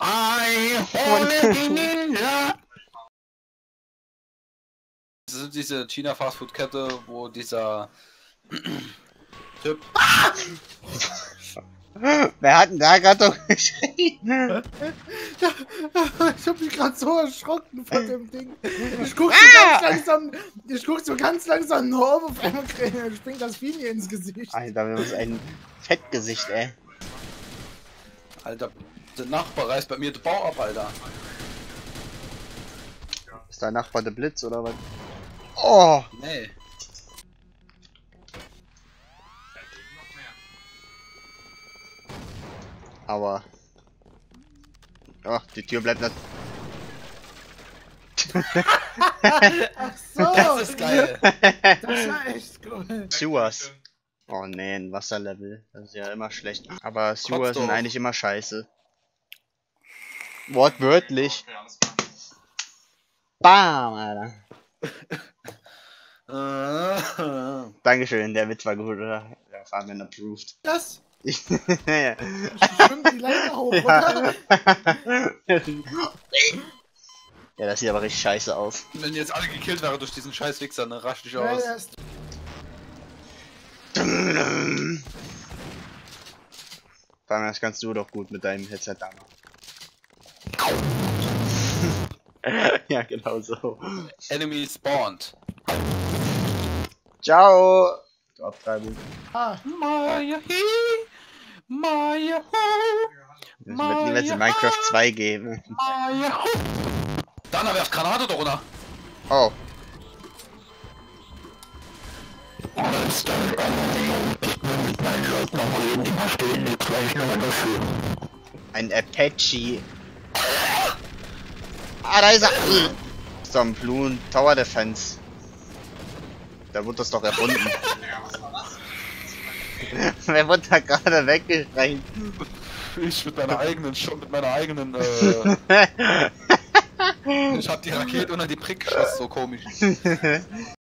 I wanna be ninja. Das ist diese China Fastfood Kette, wo dieser Typ. Wer hat denn da gerade doch geschrien? Ich hab mich gerade so erschrocken von dem Ding. Ich guck so Ah! ganz langsam, ich guck so ganz langsam nur auf, auf einmal springt das Vieh mir ins Gesicht. Alter, wir haben ein Fettgesicht, ey. Alter, der Nachbar reißt bei mir den Bau ab, Alter. Ist dein Nachbar der Blitz oder was? Oh! Nee. Aber. Ach, die Tür bleibt nicht. Ach so, Das ist geil. das war echt cool. Sewers. Oh nee, ein Wasserlevel. Das ist ja immer schlecht. Aber Sewers sind eigentlich immer scheiße. Wortwörtlich. Bam, Alter. Dankeschön, der Witz war gut, oder? Ja, Fabian approved. Das ja. schwimmt die Leiter hoch, oder? ja, das sieht aber richtig scheiße aus. Wenn jetzt alle gekillt wären durch diesen scheiß Wichser, dann rasch dich Ja, aus. der Fabian, das kannst du doch gut mit deinem Headset da machen. ja, genau so. Enemy spawned. Ciao! Du Abtreibung. ah, Maya hi, Maya hu, Es wird niemals in Minecraft 2 geben. Maya hu. Dana werft Granate doch runter. Oh. Ein Apache. Ah, da ist er! So ein Blue Tower Defense. Da wurde das doch erfunden. Wer wurde da gerade weggeschränkt? Ich mit meiner eigenen, schon mit meiner eigenen, äh, ich hab die Rakete unter die Prick geschossen, so komisch.